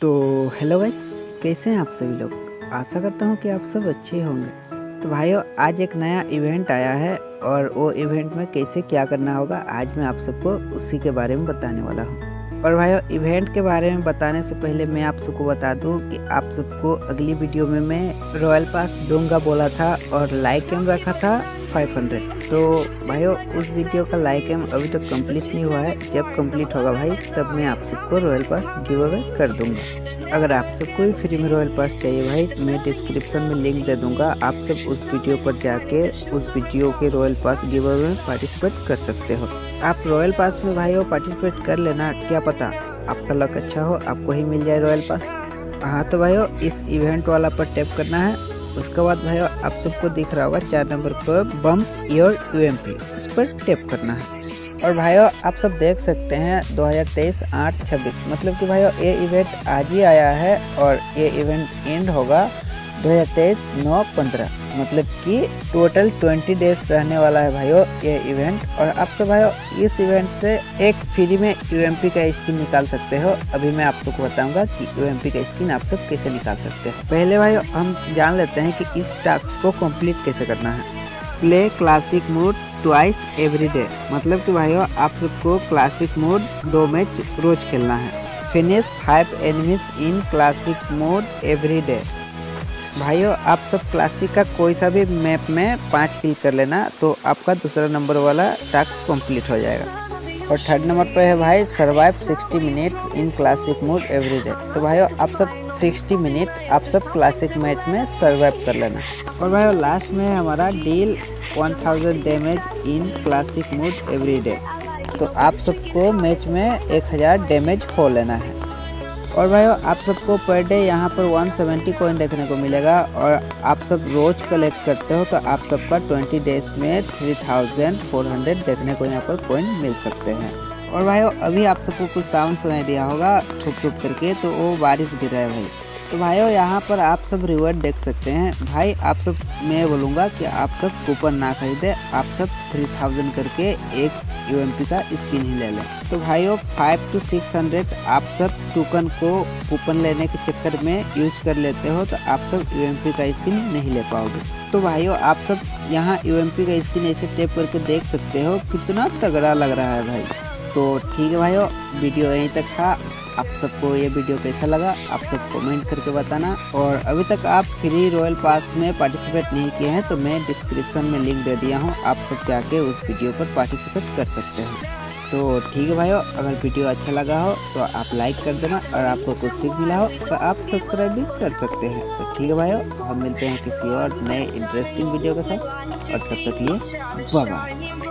तो hello guys कैसे हैं आप सभी लोग? आशा करता हूँ कि आप सब अच्छे होंगे। तो भाइयों, आज एक नया इवेंट आया है और वो इवेंट में कैसे क्या करना होगा, आज मैं आप सबको उसी के बारे में बताने वाला हूँ। और भाइयों इवेंट के बारे में बताने से पहले मैं आप सबको बता दूँ कि आप सबको अगली वीडियो में मैं रॉयल पास दूँगा बोला था और लाइक एम रखा था 500 तो भाइयों, उस वीडियो का लाइक एम अभी तक तो कंप्लीट नहीं हुआ है। जब कंप्लीट होगा भाई, तब मैं आप सबको रॉयल पास गिव अवे कर दूँगा। अगर आप सबको भी फ्री में रॉयल पास चाहिए भाई, मैं डिस्क्रिप्शन में लिंक दे दूँगा। आप सब उस वीडियो पर जाके, उस वीडियो के रॉयल पास गिव अवे में पार्टिसिपेट कर सकते हो। आप रॉयल पास में भाई पार्टिसिपेट कर लेना, क्या पता आपका लक अच्छा हो, आपको ही मिल जाए रॉयल पास हाँ तो भाइयों, इस इवेंट वाला पर टैप करना है। उसके बाद भाई आप सबको दिख रहा होगा चार नंबर पर बम योर यूएमपी उस पर टैप करना है। और भाइयों आप सब देख सकते हैं 2023 आठ छब्बीस। मतलब कि भाइयों ये इवेंट आज ही आया है और ये इवेंट एंड होगा 2023 नौ पंद्रह मतलब कि टोटल 20 डेज़ रहने वाला है भाइयों ये इवेंट और आप सब भाइयों इस इवेंट से एक फ्री में यूएमपी का स्किन निकाल सकते हो। अभी मैं आप सबको बताऊँगा कि यूएमपी का स्किन आप सब कैसे निकाल सकते हो। पहले भाइयों हम जान लेते हैं कि इस टास्क को कंप्लीट कैसे करना है। Play classic mode twice every day मतलब कि भाइयों आप सबको क्लासिक मोड दो मैच रोज खेलना है। Finish five enemies in classic mode every day भाइयों, आप सब क्लासिक का कोई सा भी मैप में पाँच किल कर लेना तो आपका दूसरा नंबर वाला टास्क कंप्लीट हो जाएगा। और थर्ड नंबर पर है भाई survive 60 minutes in classic mode every day तो भाइयों, आप सब 60 मिनट आप सब क्लासिक मैच में सर्वाइव कर लेना। और भाइयों लास्ट में हमारा deal 1000 damage in classic mode every day तो आप सबको मैच में 1000 डैमेज हो लेना है। और भाइयों, आप सबको पर डे यहाँ पर 170 सेवेंटी कोइन देखने को मिलेगा और आप सब रोज कलेक्ट करते हो तो आप सबका 20 डेज़ में 3400 देखने को यहाँ पर कोइन मिल सकते हैं। और भाइयों, अभी आप सबको कुछ साउंड सुनाई दिया होगा ठुक ठुक करके तो वो बारिश गिर रहा है भाई। तो भाइयों, यहाँ पर आप सब रिवॉर्ड देख सकते हैं। भाई, आप सब, मैं बोलूँगा कि आप सब कूपन ना खरीदे, आप सब 3000 करके एक यूएमपी का स्किन ही ले लें। तो भाइयों फाइव टू सिक्स हंड्रेड आप सब टोकन को कूपन लेने के चक्कर में यूज़ कर लेते हो तो आप सब यू का स्किन नहीं ले पाओगे। तो भाइयों, आप सब यहाँ यू का स्किन ऐसे टेप करके देख सकते हो, कितना तगड़ा लग रहा है भाई। तो ठीक है भाइयों, वीडियो यहीं तक था। आप सबको ये वीडियो कैसा लगा, आप सब कमेंट करके बताना। और अभी तक आप फ्री रॉयल पास में पार्टिसिपेट नहीं किए हैं तो मैं डिस्क्रिप्शन में लिंक दे दिया हूँ। आप सब जाके उस वीडियो पर पार्टिसिपेट कर सकते हैं। तो ठीक है भाइयों, अगर वीडियो अच्छा लगा हो तो आप लाइक कर देना और आपको कुछ सीख मिला हो तो आप सब्सक्राइब भी कर सकते हैं। तो ठीक है भाइयों, हम मिलते हैं किसी और नए इंटरेस्टिंग वीडियो के साथ। और तब तक लिए बाय